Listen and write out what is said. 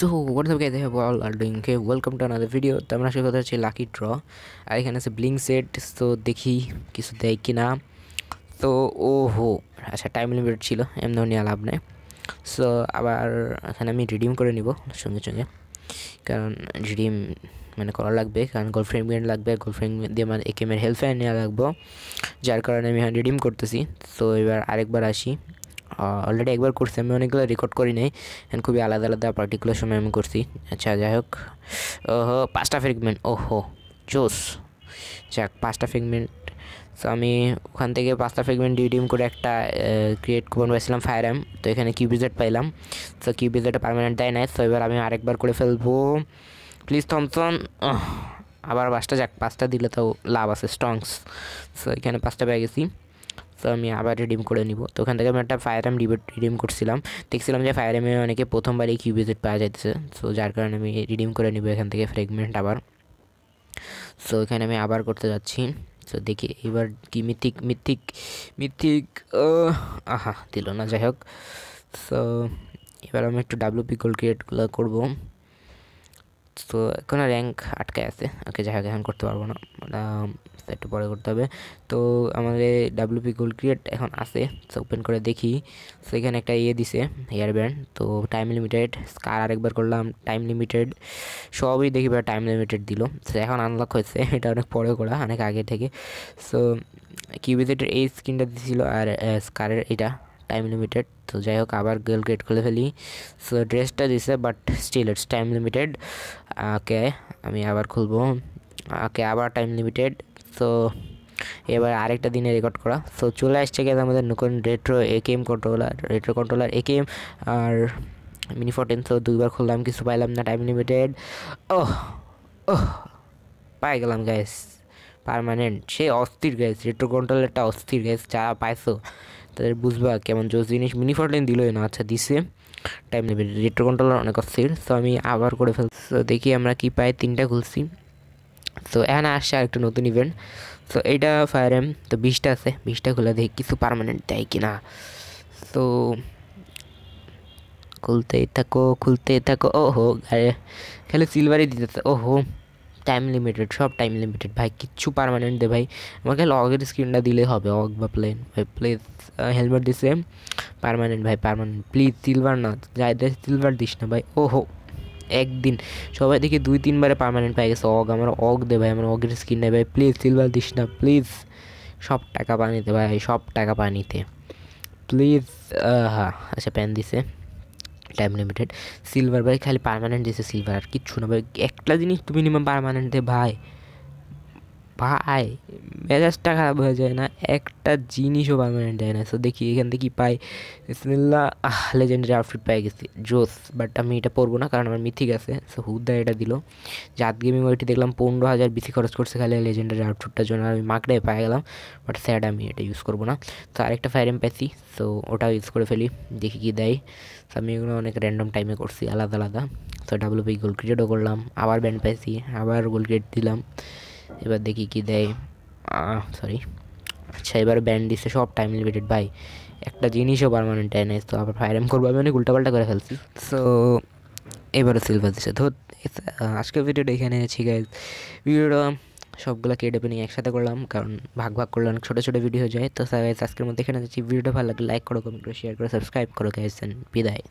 So what's up guys how all are doing K welcome to another video তো আমরা সে কথা হচ্ছে lucky draw আর এখানে আছে ব্লিং সেট তো দেখি কিছু দেয় কি না তো ও হো আচ্ছা টাইম লিমিট ছিল, এমন নিয়ে লাভ নেই। সো আবার এখানে আমি রিডিম করে নিব, সঙ্গে সঙ্গে। কারণ রিডিম মানে করা লাগবে, কারণ গার্লফ্রেন্ড ব্যান্ড লাগবে গার্লফ্রেন্ড দিয়ে আমার একেমের হেল্পলাইন নেওয়া লাগবো। যার কারণে আমি রিডিম করতেছি। তো এবার আরেকবার আসি। অলরেডি একবার করছি, আমি অনেকগুলো রেকর্ড করি নাই এখন খুবই আলাদা আলাদা পার্টিকুলার সময় আমি করছি। আচ্ছা যাই হোক। ওহো পাঁচটা ফ্রেগমেন্ট ওহো, জোস। যাক পাঁচটা ফ্রেগমেন্ট তো আমি ওখান থেকে পাঁচটা ফ্রেগমেন্ট রিডিম করে একটা ক্রিয়েট কুপন পাইছিলাম ফায়ার এম তো এখানে কিউবিজেট পাইলাম। তো কিউবিজেটটা পারমানেন্ট দেয় নাই, তো এবার আমি আরেকবার করে ফেলব। প্লিজ থমসন আবার পাঁচটা যাক পাঁচটা দিলে তো লাভ আছে স্ট্রংস সো এখানে পাঁচটা পেয়ে গেছি। তো আমি আবার রিডিম করে নিব। তো ওখান থেকে আমি একটা ফায়ার এম রিডিম করছিলাম। দেখছিলাম যে ফায়ার এমে অনেকে প্রথমবারই কিউবিজেট পাওয়া যাইতেছে। সো যার কারণে আমি রিডিম করে নিব এখান থেকে ফ্রেগমেন্ট আবার। সো এখানে আমি আবার করতে যাচ্ছি। সো দেখি, এবার কি মিথিক মিথিক মিথিক, আহা দিল না, যাই হোক। সো এবার আমি একটু ডাব্লিউপি গোল ক্রিয়েটগুলো করব। তো এখনও র্যাঙ্ক আটকে আছে। ওকে যাই হোক, এখন করতে পারব না। একটু পরে করতে হবে। তো আমাদের ডাব্লিউপি গোল ক্রিয়েট এখন আছে। তো ওপেন করে দেখি। তো এখানে একটা ইয়ে দিছে হেয়ার ব্যান্ড তো টাইম লিমিটেড স্কার আরেকবার করলাম টাইম লিমিটেড সবই দেখি টাইম লিমিটেড দিল। তো এখন আনলক হয়েছে। এটা অনেক পরে করা, অনেক আগে থেকে। সো কিউবিজেটের এই স্ক্রিনটা দিছিল আর স্কারের এটা। টাইম লিমিটেড তো যাই হোক আবার গার্ল ক্রিয়েট করে ফেলি। সো ড্রেসটা দিছে but still it's time limited okay আমি আবার খুলবো। ওকে আবার টাইম লিমিটেড সো এবার আরেকটা দিনে রেকর্ড করা। সো চলে আসছে গেছে আমাদের নতুন রেট্রো এ কেম কন্ট্রোলার রেট্রো কন্ট্রোলার এ কেম আর মিনি ফোরটিন সো দুইবার খুললাম, কিছু পাইলাম না টাইম লিমিটেড ওহ ওহ, পাই গেলাম গ্যাস পারমানেন্ট সে অস্থির গ্যাস রেট্রো কন্ট্রোলারটা অস্থির গ্যাস যা পাইছো। তাদের বুঝবা কেমন জোস জিনিস মিনি ফোরটিন দিলই না আচ্ছা দিছে। টাইম লিমিট রেট্রো কন্ট্রোলার অনেক অস্থির। সো আমি আবার করে ফেলছি তো দেখি আমরা কি পাই, তিনটা খুলছি। তো এখানে আসছে আরেকটা নতুন ইভেন্ট তো এইটা ফায়ার এম তো, বিশটা আছে। বিশটা খুলে দেখি কিছু পারমানেন্ট দেয় কি না তো খুলতেই থাকো খুলতেই থাকো। ও হো খালি সিলভারই দিতেছে। হো টাইম লিমিটেড সব টাইম লিমিটেড ভাই, কিচ্ছু পারমানেন্ট দে ভাই। আমাকে লগের স্ক্রিনটা দিলে হবে অগ বা প্লেন ভাই প্লিজ হেলমেট দিছে পারমানেন্ট ভাই পারমানেন্ট প্লিজ সিলভার না, যাই সিলভার দিস না ভাই। ও হো একদিন। সবাই দেখি দুই, তিনবারে পারমানেন্ট পেয়ে গেছে অগ। আমার অগ দে ভাই, আমার অগের স্কিন নেই ভাই। প্লিজ সিলভার দিস না প্লিজ সব টাকা পানিতে ভাই, সব টাকা পানিতে। প্লিজ হ্যাঁ আচ্ছা প্যান দিছে। টাইম লিমিটেড সিলভার ভাই খালি পারমানেন্ট দিয়েছে সিলভার আর কিচ্ছু না। ভাই, একটা জিনিস তো মিনিমাম পারমানেন্ট দে, ভাই। ভাই মেজাজটা খারাপ হয়ে যায় না, একটা জিনিসও পারমানেন্ট দেয় না। সো দেখি এখান থেকে কি পাই। বিসমিল্লা আহ লেজেন্ডারি আউটফিট পাই গেছি। জোস বাট আমি এটা পরবো না কারণ আমার মিথিক আছে। সো হুদ্দা এটা দিল? জাত গেমিং ওইটি দেখলাম পনেরো হাজার বেশি খরচ করছে খালি লেজেন্ডারি আউটফিটটার জন্য। আমি মাকটাই পাই গেলাম বাট স্যাড আমি এটা ইউজ করব না। তো আরেকটা ফায়ার এম পাইছি। সো ওটাও ইউজ করে ফেলি, দেখি কি দেয়। তো আমি এগুলো অনেক র্যান্ডম টাইমে করছি, আলাদা আলাদা। তো ডাব্লিউ পি গোল ক্রিকেটও করলাম, আবার ব্যান্ড পাইছি, আবার গোল ক্রিকেট দিলাম। এবার দেখি কি দেয়। সরি আচ্ছা এবার ব্যান্ড দিচ্ছে সব টাইম লিমিটেড ভাই। একটা জিনিসও পারমানেন্ট টাইম তো আবার ফায়ার এম করব। আমি অনেক উল্টাপাল্টা করে ফেলছি। সো এবারও সিলভার দিচ্ছে ধর আজকের ভিডিওটা এখানে আছি গাইজ ভিডিওটা সবগুলো কেটে নিয়ে একসাথে করলাম, কারণ ভাগ ভাগ করলে অনেক ছোটো ছোটো ভিডিও যায়। তো আজকের মধ্যে এখানে যাচ্ছি ভিডিওটা ভালো লাগলে লাইক করো কমেন্ট করো শেয়ার করো সাবস্ক্রাইব করো গাইজ বিদায়।